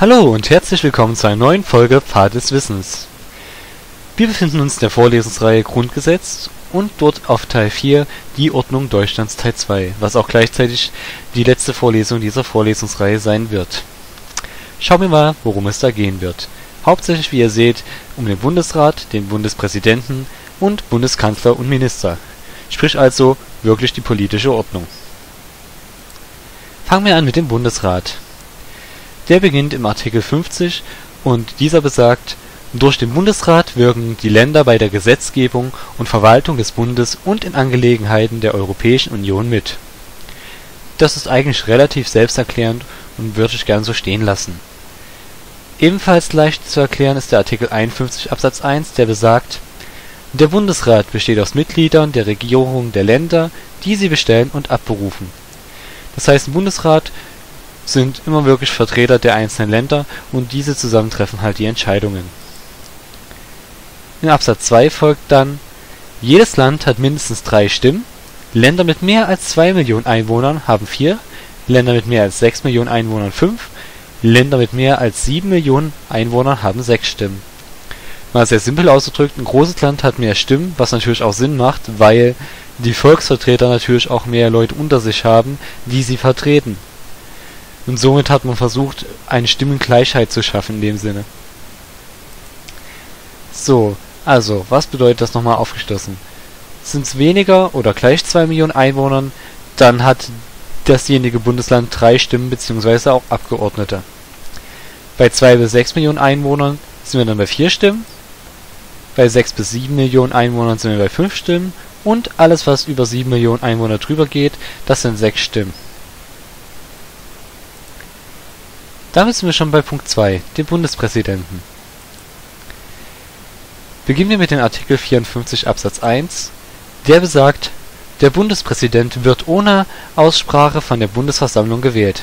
Hallo und herzlich willkommen zu einer neuen Folge Pfad des Wissens. Wir befinden uns in der Vorlesungsreihe Grundgesetz und dort auf Teil 4 Die Ordnung Deutschlands Teil 2, was auch gleichzeitig die letzte Vorlesung dieser Vorlesungsreihe sein wird. Schauen wir mal, worum es da gehen wird. Hauptsächlich, wie ihr seht, um den Bundesrat, den Bundespräsidenten und Bundeskanzler und Minister. Sprich also wirklich die politische Ordnung. Fangen wir an mit dem Bundesrat. Der beginnt im Artikel 50 und dieser besagt, durch den Bundesrat wirken die Länder bei der Gesetzgebung und Verwaltung des Bundes und in Angelegenheiten der Europäischen Union mit. Das ist eigentlich relativ selbsterklärend und würde ich gern so stehen lassen. Ebenfalls leicht zu erklären ist der Artikel 51 Absatz 1, der besagt, der Bundesrat besteht aus Mitgliedern der Regierungen der Länder, die sie bestellen und abberufen. Das heißt, im Bundesrat sind immer wirklich Vertreter der einzelnen Länder und diese zusammen treffen halt die Entscheidungen. In Absatz 2 folgt dann Jedes Land hat mindestens drei Stimmen, Länder mit mehr als 2 Millionen Einwohnern haben vier, Länder mit mehr als 6 Millionen Einwohnern fünf, Länder mit mehr als 7 Millionen Einwohnern haben sechs Stimmen. Mal sehr simpel ausgedrückt, ein großes Land hat mehr Stimmen, was natürlich auch Sinn macht, weil die Volksvertreter natürlich auch mehr Leute unter sich haben, die sie vertreten und somit hat man versucht, eine Stimmengleichheit zu schaffen in dem Sinne. So, also, was bedeutet das nochmal aufgeschlossen? Sind es weniger oder gleich 2 Millionen Einwohnern, dann hat dasjenige Bundesland drei Stimmen bzw. auch Abgeordnete. Bei 2 bis 6 Millionen Einwohnern sind wir dann bei 4 Stimmen, bei 6 bis 7 Millionen Einwohnern sind wir bei 5 Stimmen und alles was über 7 Millionen Einwohner drüber geht, das sind 6 Stimmen. Damit sind wir schon bei Punkt 2, dem Bundespräsidenten. Beginnen wir mit dem Artikel 54 Absatz 1, der besagt, der Bundespräsident wird ohne Aussprache von der Bundesversammlung gewählt.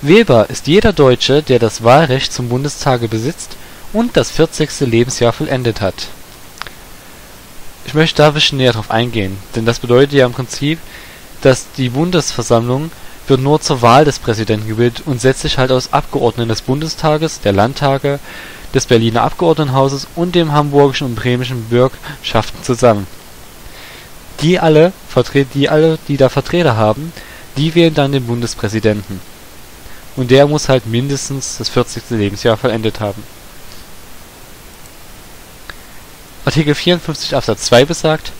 Wählbar ist jeder Deutsche, der das Wahlrecht zum Bundestage besitzt und das 40. Lebensjahr vollendet hat. Ich möchte da ein bisschen näher drauf eingehen, denn das bedeutet ja im Prinzip, dass die Bundesversammlung wird nur zur Wahl des Präsidenten gewählt und setzt sich halt aus Abgeordneten des Bundestages, der Landtage, des Berliner Abgeordnetenhauses und dem hamburgischen und bremischen Bürgschaften zusammen. Die alle, die alle, die da Vertreter haben, die wählen dann den Bundespräsidenten. Und der muss halt mindestens das 40. Lebensjahr vollendet haben. Artikel 54 Absatz 2 besagt,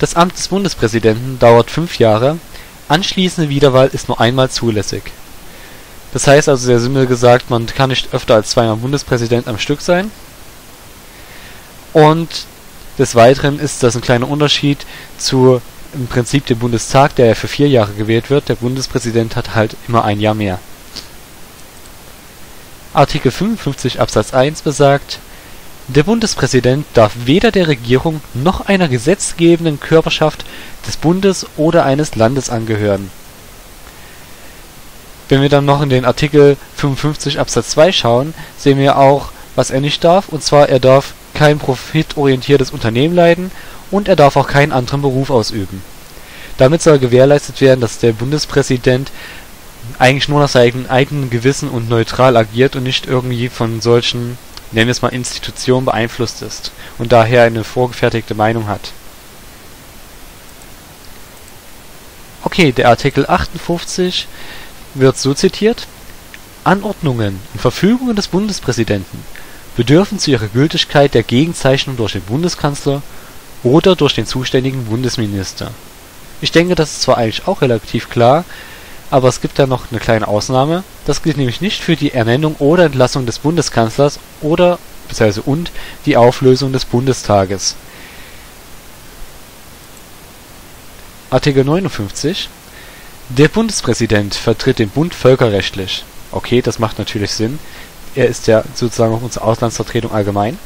das Amt des Bundespräsidenten dauert fünf Jahre Anschließende Wiederwahl ist nur einmal zulässig. Das heißt also sehr simpel gesagt, man kann nicht öfter als zweimal Bundespräsident am Stück sein. Und des Weiteren ist das ein kleiner Unterschied zu im Prinzip dem Bundestag, der ja für vier Jahre gewählt wird. Der Bundespräsident hat halt immer ein Jahr mehr. Artikel 55 Absatz 1 besagt der Bundespräsident darf weder der Regierung noch einer gesetzgebenden Körperschaft des Bundes oder eines Landes angehören. Wenn wir dann noch in den Artikel 55 Absatz 2 schauen, sehen wir auch, was er nicht darf, und zwar er darf kein profitorientiertes Unternehmen leiten und er darf auch keinen anderen Beruf ausüben. Damit soll gewährleistet werden, dass der Bundespräsident eigentlich nur nach seinem eigenen Gewissen und neutral agiert und nicht irgendwie von solchen nennen wir es mal Institution beeinflusst ist und daher eine vorgefertigte Meinung hat. Okay, der Artikel 58 wird so zitiert: Anordnungen und Verfügungen des Bundespräsidenten bedürfen zu ihrer Gültigkeit der Gegenzeichnung durch den Bundeskanzler oder durch den zuständigen Bundesminister. Ich denke, das ist zwar eigentlich auch relativ klar aber es gibt da noch eine kleine Ausnahme. Das gilt nämlich nicht für die Ernennung oder Entlassung des Bundeskanzlers oder bzw. und die Auflösung des Bundestages. Artikel 59 Der Bundespräsident vertritt den Bund völkerrechtlich. Okay, das macht natürlich Sinn. Er ist ja sozusagen auch unsere Auslandsvertretung allgemein.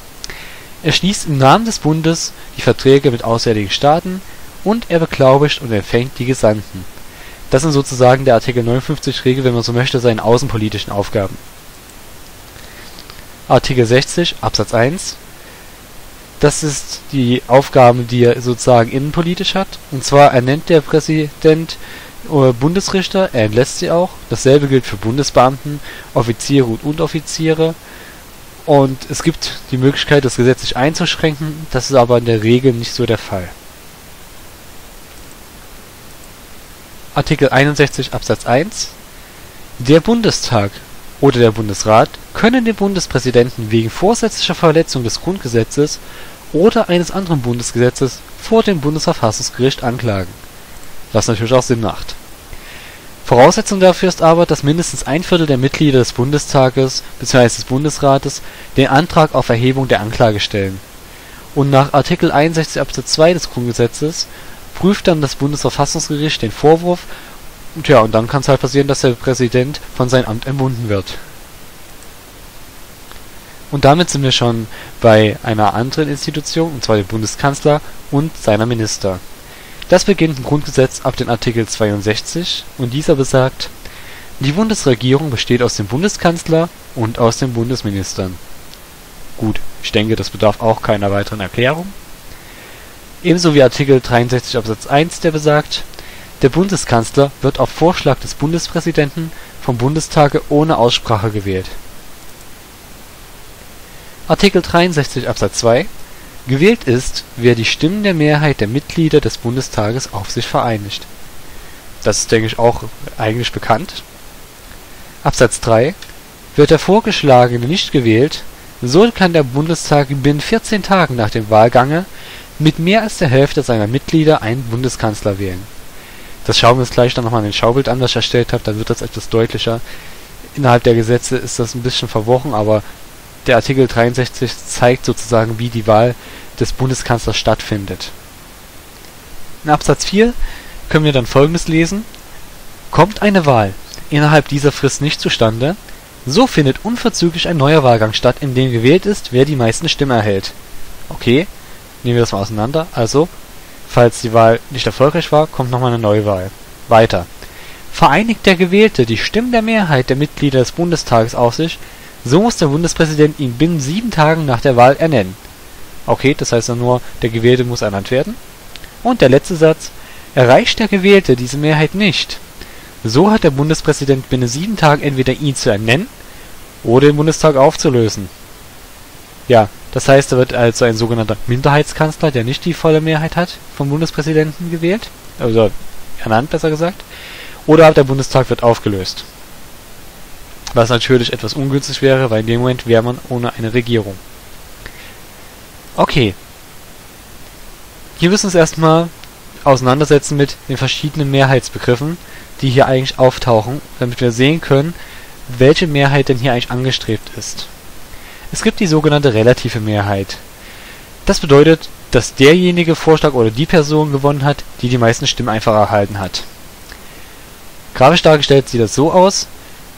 Er schließt im Namen des Bundes die Verträge mit auswärtigen Staaten und er beglaubigt und empfängt die Gesandten das sind sozusagen der Artikel 59 regelt, wenn man so möchte, seine außenpolitischen Aufgaben. Artikel 60 Absatz 1 das ist die Aufgaben, die er sozusagen innenpolitisch hat. Und zwar ernennt der Präsident Bundesrichter, er entlässt sie auch. Dasselbe gilt für Bundesbeamten, Offiziere und Unteroffiziere. Und es gibt die Möglichkeit, das gesetzlich einzuschränken, das ist aber in der Regel nicht so der Fall. Artikel 61 Absatz 1 Der Bundestag oder der Bundesrat können den Bundespräsidenten wegen vorsätzlicher Verletzung des Grundgesetzes oder eines anderen Bundesgesetzes vor dem Bundesverfassungsgericht anklagen, was natürlich auch Sinn macht. Voraussetzung dafür ist aber, dass mindestens ein Viertel der Mitglieder des Bundestages bzw. des Bundesrates den Antrag auf Erhebung der Anklage stellen. Und nach Artikel 61 Absatz 2 des Grundgesetzes prüft dann das Bundesverfassungsgericht den Vorwurf und ja, und dann kann es halt passieren, dass der Präsident von seinem Amt entbunden wird. Und damit sind wir schon bei einer anderen Institution, und zwar dem Bundeskanzler und seiner Minister. Das beginnt im Grundgesetz ab dem Artikel 62 und dieser besagt, die Bundesregierung besteht aus dem Bundeskanzler und aus den Bundesministern. Gut, ich denke, das bedarf auch keiner weiteren Erklärung. Ebenso wie Artikel 63 Absatz 1, der besagt, der Bundeskanzler wird auf Vorschlag des Bundespräsidenten vom Bundestage ohne Aussprache gewählt. Artikel 63 Absatz 2 Gewählt ist, wer die Stimmen der Mehrheit der Mitglieder des Bundestages auf sich vereinigt. Das ist, denke ich, auch eigentlich bekannt. Absatz 3 Wird der Vorgeschlagene nicht gewählt, so kann der Bundestag binnen 14 Tagen nach dem Wahlgange mit mehr als der Hälfte seiner Mitglieder einen Bundeskanzler wählen. Das schauen wir uns gleich dann nochmal in den Schaubild an, das ich erstellt habe, dann wird das etwas deutlicher. Innerhalb der Gesetze ist das ein bisschen verworren, aber der Artikel 63 zeigt sozusagen, wie die Wahl des Bundeskanzlers stattfindet. In Absatz 4 können wir dann folgendes lesen. Kommt eine Wahl innerhalb dieser Frist nicht zustande, so findet unverzüglich ein neuer Wahlgang statt, in dem gewählt ist, wer die meisten Stimmen erhält. Okay, Nehmen wir das mal auseinander. Also, falls die Wahl nicht erfolgreich war, kommt nochmal eine neue Wahl. Weiter. Vereinigt der Gewählte die Stimmen der Mehrheit der Mitglieder des Bundestages auf sich, so muss der Bundespräsident ihn binnen sieben Tagen nach der Wahl ernennen. Okay, das heißt dann nur, der Gewählte muss ernannt werden. Und der letzte Satz. Erreicht der Gewählte diese Mehrheit nicht, so hat der Bundespräsident binnen sieben Tagen entweder ihn zu ernennen oder den Bundestag aufzulösen. Ja, das heißt, da wird also ein sogenannter Minderheitskanzler, der nicht die volle Mehrheit hat, vom Bundespräsidenten gewählt, also ernannt besser gesagt, oder der Bundestag wird aufgelöst. Was natürlich etwas ungünstig wäre, weil in dem Moment wäre man ohne eine Regierung. Okay. Hier müssen wir uns erstmal auseinandersetzen mit den verschiedenen Mehrheitsbegriffen, die hier eigentlich auftauchen, damit wir sehen können, welche Mehrheit denn hier eigentlich angestrebt ist. Es gibt die sogenannte relative Mehrheit. Das bedeutet, dass derjenige Vorschlag oder die Person gewonnen hat, die die meisten Stimmen einfach erhalten hat. Grafisch dargestellt sieht das so aus.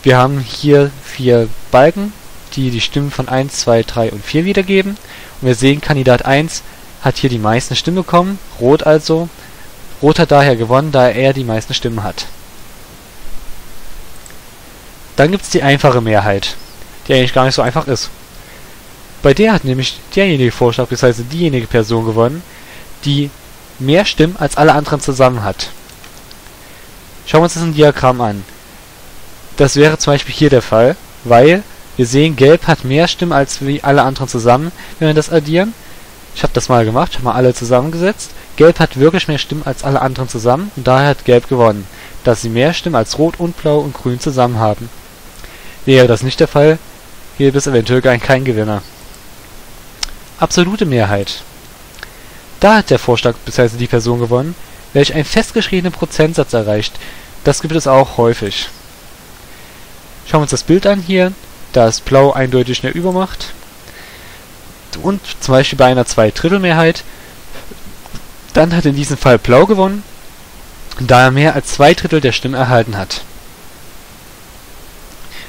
Wir haben hier vier Balken, die die Stimmen von 1, 2, 3 und 4 wiedergeben. Und wir sehen, Kandidat 1 hat hier die meisten Stimmen bekommen, Rot also. Rot hat daher gewonnen, da er die meisten Stimmen hat. Dann gibt es die einfache Mehrheit, die eigentlich gar nicht so einfach ist. Bei der hat nämlich derjenige Vorschlag bzw. diejenige Person gewonnen, die mehr Stimmen als alle anderen zusammen hat. Schauen wir uns das im Diagramm an. Das wäre zum Beispiel hier der Fall, weil wir sehen, Gelb hat mehr Stimmen als wie alle anderen zusammen, wenn wir das addieren. Ich habe das mal gemacht, ich habe mal alle zusammengesetzt. Gelb hat wirklich mehr Stimmen als alle anderen zusammen und daher hat Gelb gewonnen, da sie mehr Stimmen als Rot und Blau und Grün zusammen haben. Wäre das nicht der Fall, gäbe es eventuell keinen Gewinner absolute Mehrheit. Da hat der Vorschlag bzw. die Person gewonnen, welche einen festgeschriebenen Prozentsatz erreicht. Das gibt es auch häufig. Schauen wir uns das Bild an hier. Da ist Blau eindeutig eine Übermacht. Und zum Beispiel bei einer Zweidrittelmehrheit. Dann hat in diesem Fall Blau gewonnen, da er mehr als zwei Drittel der Stimmen erhalten hat.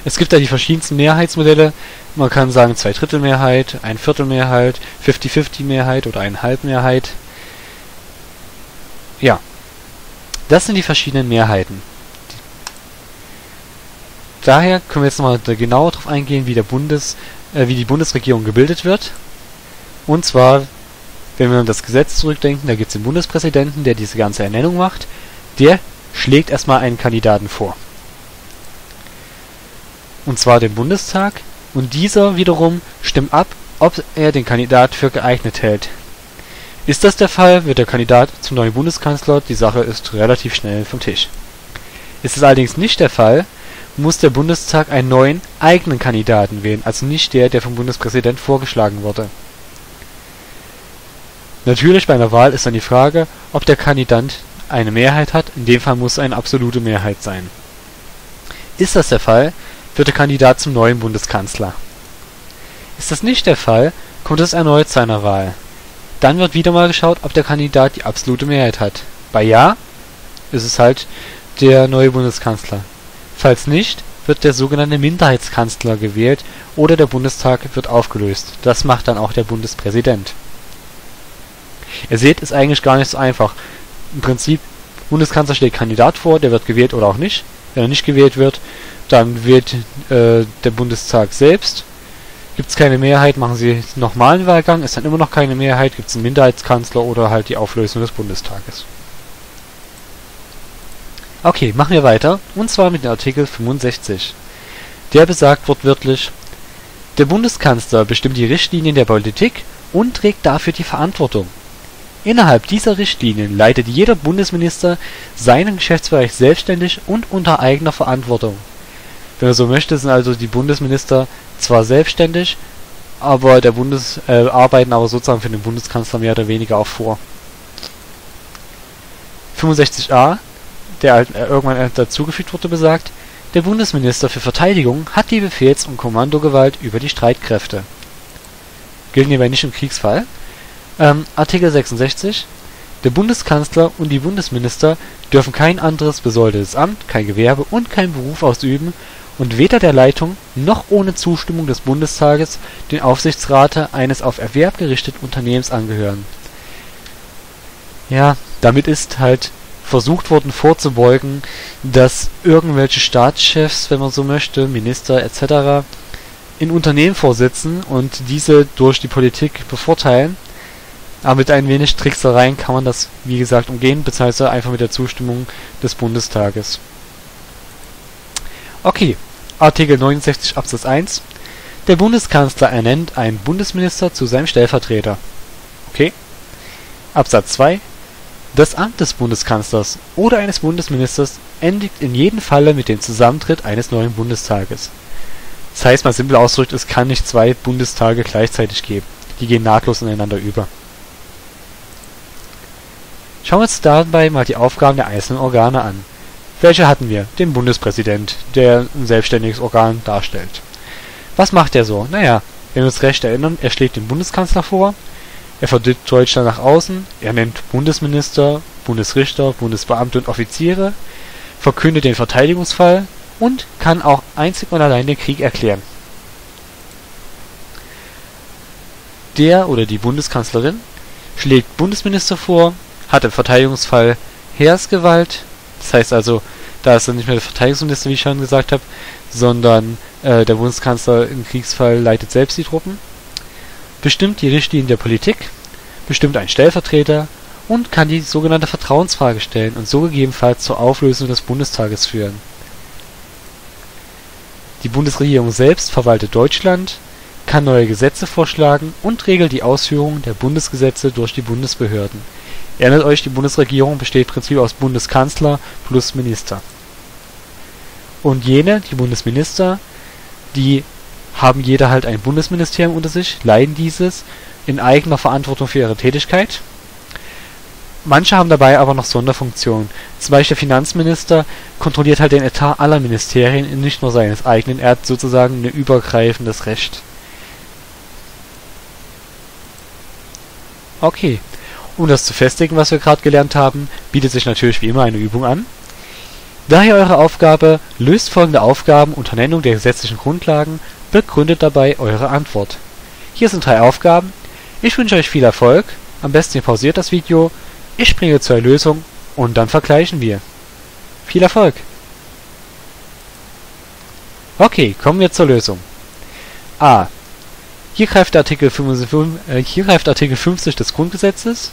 Es gibt da die verschiedensten Mehrheitsmodelle. Man kann sagen Zweidrittelmehrheit, ein Viertelmehrheit, 50-50-Mehrheit oder eine Halbmehrheit. Ja, das sind die verschiedenen Mehrheiten. Daher können wir jetzt nochmal genauer darauf eingehen, wie, der Bundes, äh, wie die Bundesregierung gebildet wird. Und zwar, wenn wir an das Gesetz zurückdenken, da gibt es den Bundespräsidenten, der diese ganze Ernennung macht. Der schlägt erstmal einen Kandidaten vor. Und zwar dem Bundestag, und dieser wiederum stimmt ab, ob er den Kandidat für geeignet hält. Ist das der Fall, wird der Kandidat zum neuen Bundeskanzler, die Sache ist relativ schnell vom Tisch. Ist es allerdings nicht der Fall, muss der Bundestag einen neuen, eigenen Kandidaten wählen, also nicht der, der vom Bundespräsident vorgeschlagen wurde. Natürlich bei einer Wahl ist dann die Frage, ob der Kandidat eine Mehrheit hat, in dem Fall muss es eine absolute Mehrheit sein. Ist das der Fall, wird der Kandidat zum neuen Bundeskanzler. Ist das nicht der Fall, kommt es erneut zu einer Wahl. Dann wird wieder mal geschaut, ob der Kandidat die absolute Mehrheit hat. Bei Ja ist es halt der neue Bundeskanzler. Falls nicht, wird der sogenannte Minderheitskanzler gewählt oder der Bundestag wird aufgelöst. Das macht dann auch der Bundespräsident. Ihr seht, ist eigentlich gar nicht so einfach. Im Prinzip, Bundeskanzler steht Kandidat vor, der wird gewählt oder auch nicht. Wenn er nicht gewählt wird, dann wählt äh, der Bundestag selbst. Gibt es keine Mehrheit, machen sie nochmalen Wahlgang. Ist dann immer noch keine Mehrheit, gibt es einen Minderheitskanzler oder halt die Auflösung des Bundestages. Okay, machen wir weiter. Und zwar mit dem Artikel 65. Der besagt wortwörtlich, der Bundeskanzler bestimmt die Richtlinien der Politik und trägt dafür die Verantwortung. Innerhalb dieser Richtlinien leitet jeder Bundesminister seinen Geschäftsbereich selbstständig und unter eigener Verantwortung. Wenn man so möchte, sind also die Bundesminister zwar selbstständig, aber der Bundes äh, arbeiten aber sozusagen für den Bundeskanzler mehr oder weniger auch vor. 65a, der halt, äh, irgendwann dazugefügt wurde, besagt, der Bundesminister für Verteidigung hat die Befehls- und Kommandogewalt über die Streitkräfte. Gilt hierbei nicht im Kriegsfall. Ähm, Artikel 66 Der Bundeskanzler und die Bundesminister dürfen kein anderes besoldetes Amt, kein Gewerbe und keinen Beruf ausüben und weder der Leitung noch ohne Zustimmung des Bundestages den Aufsichtsrate eines auf Erwerb gerichteten Unternehmens angehören. Ja, damit ist halt versucht worden vorzubeugen, dass irgendwelche Staatschefs, wenn man so möchte, Minister etc. in Unternehmen vorsitzen und diese durch die Politik bevorteilen. Aber mit ein wenig Tricksereien kann man das, wie gesagt, umgehen, beziehungsweise einfach mit der Zustimmung des Bundestages. Okay, Artikel 69 Absatz 1 Der Bundeskanzler ernennt einen Bundesminister zu seinem Stellvertreter. Okay. Absatz 2 Das Amt des Bundeskanzlers oder eines Bundesministers endigt in jedem Falle mit dem Zusammentritt eines neuen Bundestages. Das heißt mal simpel ausgedrückt, es kann nicht zwei Bundestage gleichzeitig geben. Die gehen nahtlos ineinander über. Schauen wir uns dabei mal die Aufgaben der einzelnen Organe an welche hatten wir? Den Bundespräsident, der ein selbstständiges Organ darstellt. Was macht er so? Naja, wenn wir uns recht erinnern, er schlägt den Bundeskanzler vor, er vertritt Deutschland nach außen, er nennt Bundesminister, Bundesrichter, Bundesbeamte und Offiziere, verkündet den Verteidigungsfall und kann auch einzig und allein den Krieg erklären. Der oder die Bundeskanzlerin schlägt Bundesminister vor, hat im Verteidigungsfall Heeresgewalt, das heißt also, da ist dann nicht mehr der Verteidigungsminister, wie ich schon gesagt habe, sondern äh, der Bundeskanzler im Kriegsfall leitet selbst die Truppen, bestimmt die Richtlinien der Politik, bestimmt einen Stellvertreter und kann die sogenannte Vertrauensfrage stellen und so gegebenenfalls zur Auflösung des Bundestages führen. Die Bundesregierung selbst verwaltet Deutschland, kann neue Gesetze vorschlagen und regelt die Ausführung der Bundesgesetze durch die Bundesbehörden Erinnert euch, die Bundesregierung besteht im Prinzip aus Bundeskanzler plus Minister. Und jene, die Bundesminister, die haben jeder halt ein Bundesministerium unter sich, leiden dieses in eigener Verantwortung für ihre Tätigkeit. Manche haben dabei aber noch Sonderfunktionen. Zum Beispiel der Finanzminister kontrolliert halt den Etat aller Ministerien und nicht nur seines eigenen. Er hat sozusagen ein übergreifendes Recht. Okay. Um das zu festigen, was wir gerade gelernt haben, bietet sich natürlich wie immer eine Übung an. Daher eure Aufgabe, löst folgende Aufgaben unter Nennung der gesetzlichen Grundlagen, begründet dabei eure Antwort. Hier sind drei Aufgaben. Ich wünsche euch viel Erfolg. Am besten ihr pausiert das Video. Ich springe zur Lösung und dann vergleichen wir. Viel Erfolg! Okay, kommen wir zur Lösung. A. Hier greift Artikel 50, äh, hier greift Artikel 50 des Grundgesetzes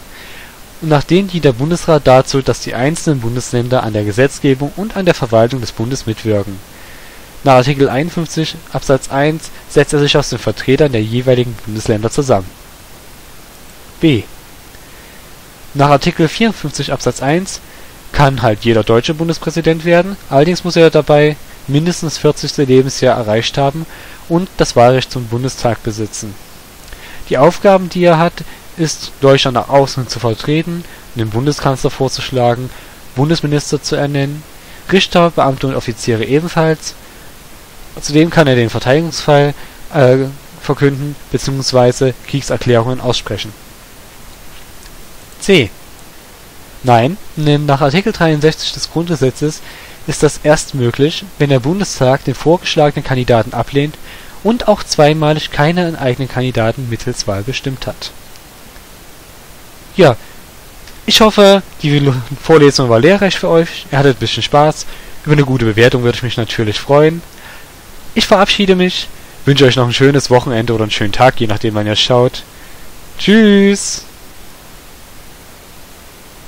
nach denen dient der Bundesrat dazu, dass die einzelnen Bundesländer an der Gesetzgebung und an der Verwaltung des Bundes mitwirken. Nach Artikel 51 Absatz 1 setzt er sich aus den Vertretern der jeweiligen Bundesländer zusammen. (b) Nach Artikel 54 Absatz 1 kann halt jeder Deutsche Bundespräsident werden, allerdings muss er dabei mindestens 40. Lebensjahr erreicht haben und das Wahlrecht zum Bundestag besitzen. Die Aufgaben, die er hat, ist Deutschland nach außen zu vertreten, den Bundeskanzler vorzuschlagen, Bundesminister zu ernennen, Richter, Beamte und Offiziere ebenfalls. Zudem kann er den Verteidigungsfall äh, verkünden bzw. Kriegserklärungen aussprechen. c Nein, denn nach Artikel 63 des Grundgesetzes ist das erst möglich, wenn der Bundestag den vorgeschlagenen Kandidaten ablehnt und auch zweimalig keinen eigenen Kandidaten mittels Wahl bestimmt hat. Ja, ich hoffe, die Vorlesung war lehrreich für euch, ihr hattet ein bisschen Spaß. Über eine gute Bewertung würde ich mich natürlich freuen. Ich verabschiede mich, wünsche euch noch ein schönes Wochenende oder einen schönen Tag, je nachdem wann ihr schaut. Tschüss!